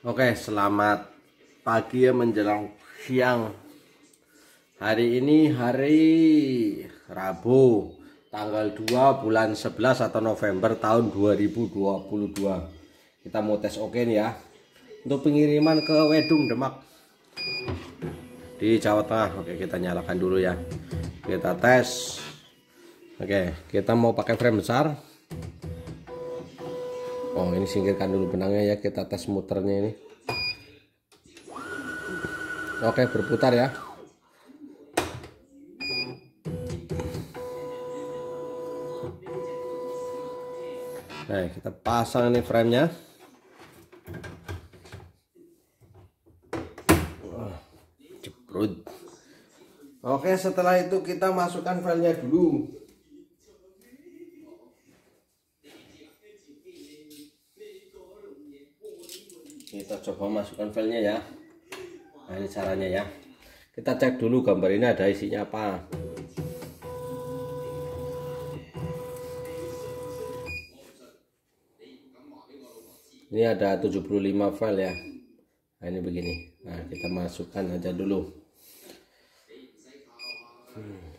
Oke, selamat pagi ya menjelang siang. Hari ini hari Rabu, tanggal 2 bulan 11 atau November tahun 2022. Kita mau tes oke nih ya. Untuk pengiriman ke Wedung Demak di Jawa Tengah. Oke, kita nyalakan dulu ya. Kita tes. Oke, kita mau pakai frame besar. Oh, ini singkirkan dulu benangnya ya. Kita tes muternya ini. Oke, berputar ya. Nah, kita pasang ini framenya. Ceprut. Oke, setelah itu kita masukkan filenya dulu. Kita coba masukkan filenya ya. Nah ini caranya ya. Kita cek dulu gambar ini ada isinya apa. Ini ada 75 file ya. Nah ini begini. Nah kita masukkan aja dulu. Hmm.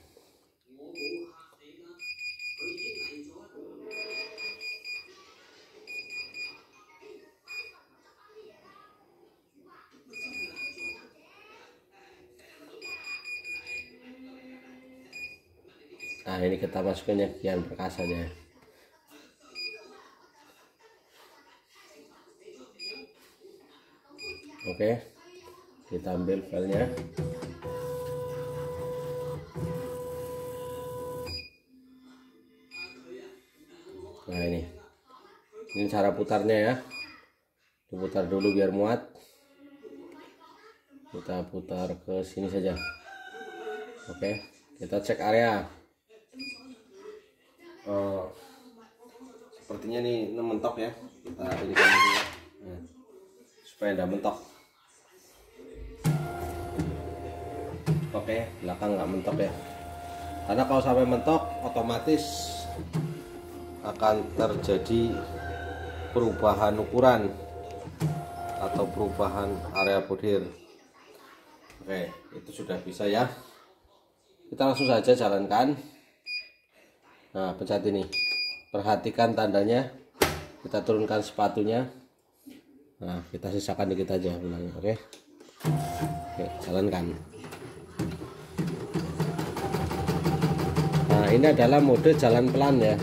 Kita masukkan kian perkasanya. Oke kita ambil filenya. Nah ini. Ini cara putarnya ya. Diputar dulu biar muat. Kita putar ke sini saja. Oke kita cek area oh, sepertinya nih mentok ya. Kita ini kan nah, supaya tidak mentok. Oke belakang nggak mentok ya. Karena kalau sampai mentok otomatis akan terjadi perubahan ukuran atau perubahan area budir oke itu sudah bisa ya. Kita langsung saja jalankan nah pencet ini. Perhatikan tandanya. Kita turunkan sepatunya. Nah kita sisakan dikit aja bilangnya oke? Oke jalankan. Nah ini adalah mode jalan pelan ya.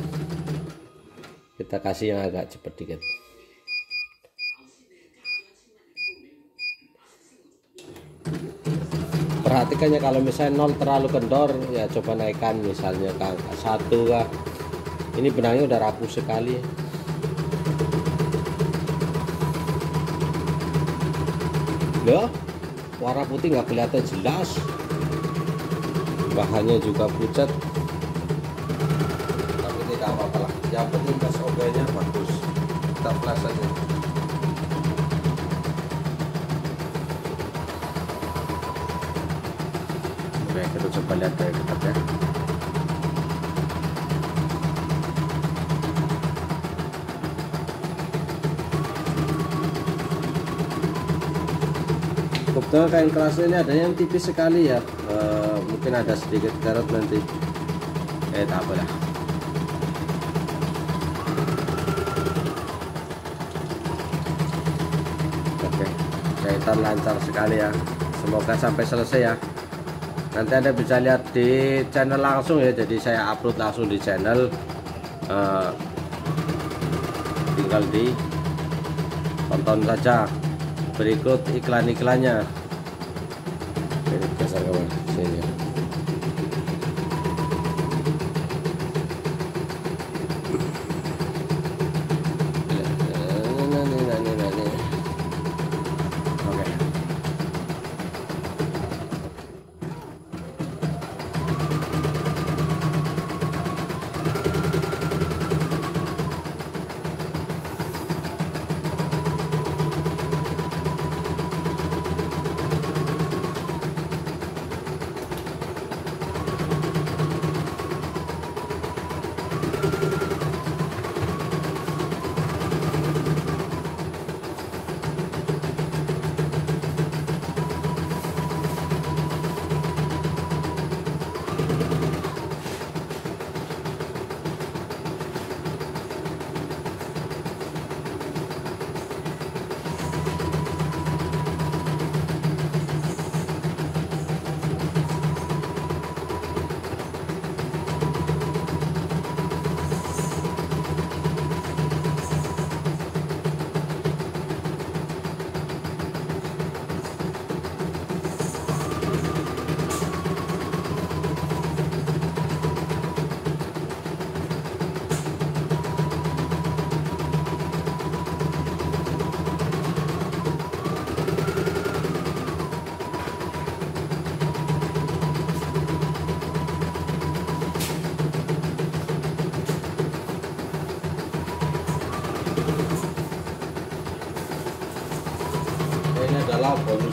Kita kasih yang agak cepat dikit perhatikan ya kalau misalnya nol terlalu kendor ya coba naikkan misalnya ke angka satu kah. Ini benangnya udah rapuh sekali. Loh warna putih nggak kelihatan jelas. Bahannya juga pucat. Tapi tidak apa-apa lah. Yang penting tes OB nya bagus. Kita flash aja Oke, kita coba lihat dari dekat ya. Kebetulan kain keras ini ada yang tipis sekali ya. E, mungkin ada sedikit garut nanti. Eh, tak apa dah. Oke, jahitan lancar sekali ya. Semoga sampai selesai ya nanti anda bisa lihat di channel langsung ya jadi saya upload langsung di channel uh, tinggal di tonton saja. Berikut iklan-iklannya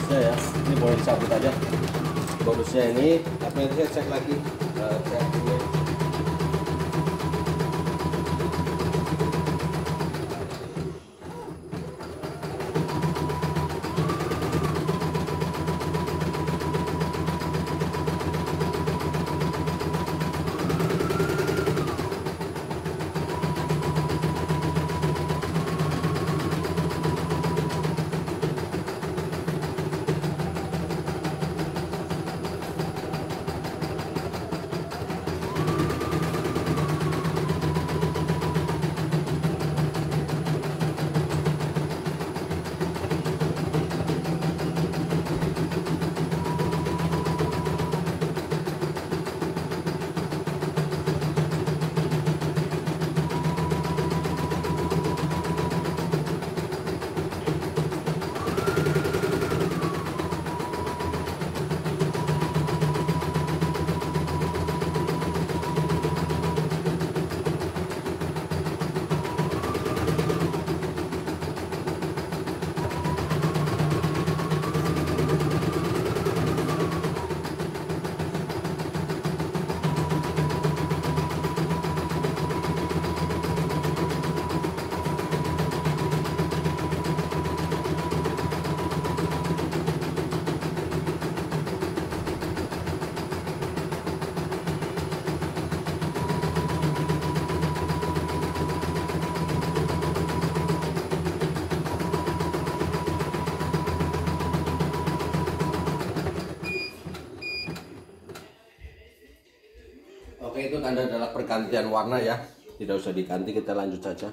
bonusnya ya. Ini boleh dicabut aja. Bonusnya ini. Tapi nanti saya cek lagi uh, cek ini Tanda adalah pergantian warna ya. Tidak usah diganti kita lanjut saja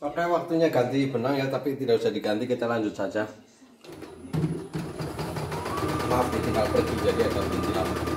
Oke waktunya ganti benang ya tapi tidak usah diganti kita lanjut saja. Maaf tinggal pergi jadi agak berhenti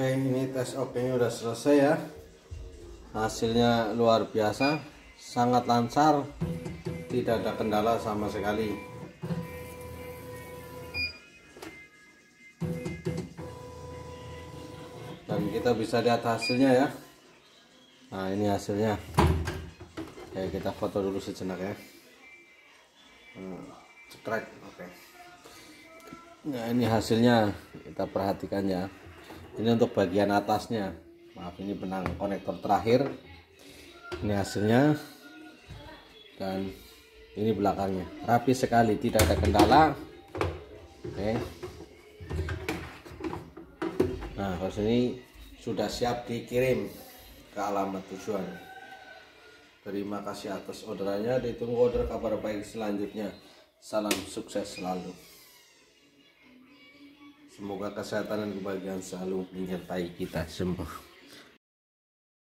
Oke ini tes OK nya udah selesai ya. Hasilnya luar biasa sangat lancar tidak ada kendala sama sekali. Dan kita bisa lihat hasilnya ya. Nah ini hasilnya. Oke kita foto dulu sejenak ya. Hmm, cekrek oke. Nah ini hasilnya kita perhatikan ya ini untuk bagian atasnya. Maaf ini benang konektor terakhir. Ini hasilnya. Dan ini belakangnya. Rapi sekali tidak ada kendala. Oke. Nah kalau ini sudah siap dikirim ke alamat tujuan. Terima kasih atas orderannya. Ditunggu order kabar baik selanjutnya. Salam sukses selalu Semoga kesehatan dan kebahagiaan selalu menyertai kita semua.